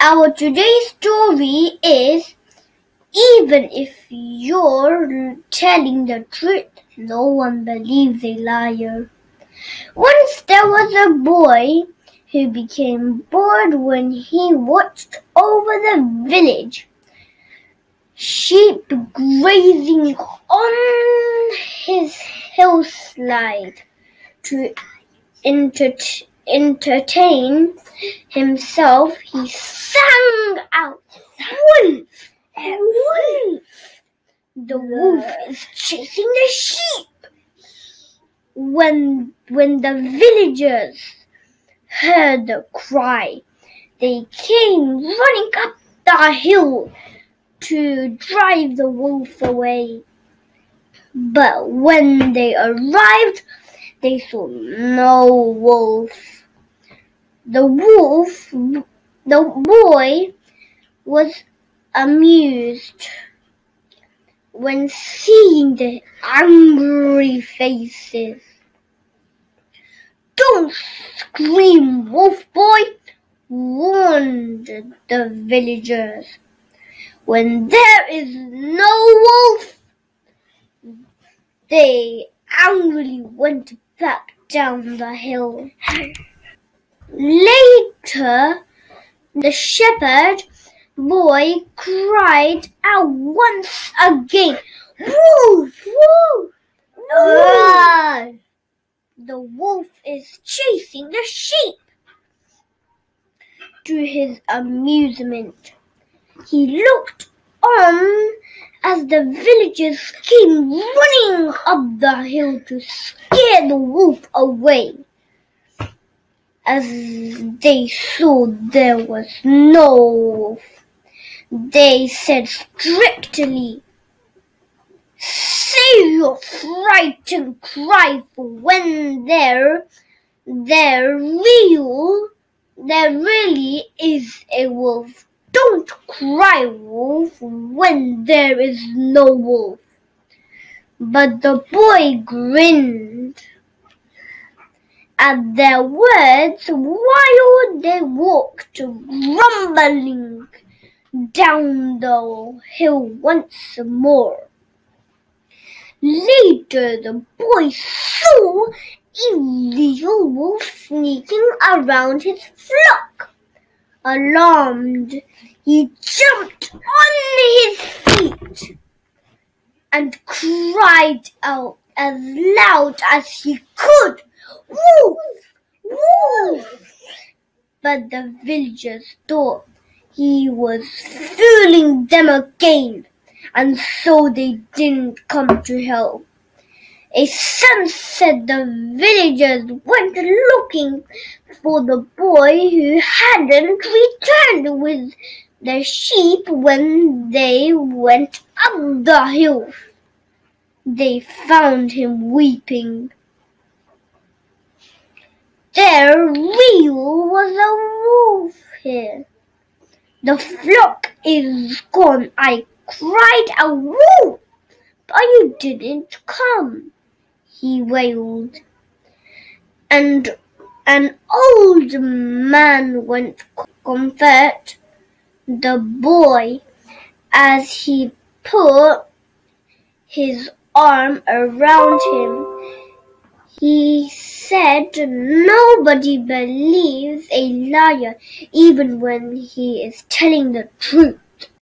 Our today's story is even if you're telling the truth, no one believes a liar. Once there was a boy who became bored when he watched over the village. Sheep grazing on his hillside to enter- entertain himself, he sang out, Wolf! Wolf! The wolf is chasing the sheep. When, when the villagers heard the cry, they came running up the hill to drive the wolf away. But when they arrived, they saw no wolf. The wolf, the boy, was amused when seeing the angry faces. Don't scream, wolf boy, warned the villagers. When there is no wolf, they angrily went back down the hill. Later, the shepherd boy cried out once again, Wolf! Wolf! No! The wolf is chasing the sheep. To his amusement, he looked on as the villagers came running up the hill to scare the wolf away. As they saw there was no wolf, they said strictly, Say your frightened cry for when there, there real, there really is a wolf. Don't cry, wolf, when there is no wolf. But the boy grinned at their words while they walked rumbling down the hill once more. Later, the boy saw a little wolf sneaking around his flock. Alarmed, he jumped on his feet and cried out as loud as he could, Wolf! Wolf! But the villagers thought he was fooling them again and so they didn't come to help. A sunset the villagers went looking for the boy who hadn't returned with the sheep when they went up the hill. They found him weeping. There really was a wolf here. The flock is gone, I cried a wolf, but you didn't come, he wailed. And an old man went to comfort the boy as he put his arm around him. He said nobody believes a liar even when he is telling the truth.